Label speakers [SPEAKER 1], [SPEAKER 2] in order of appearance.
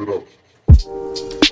[SPEAKER 1] it up.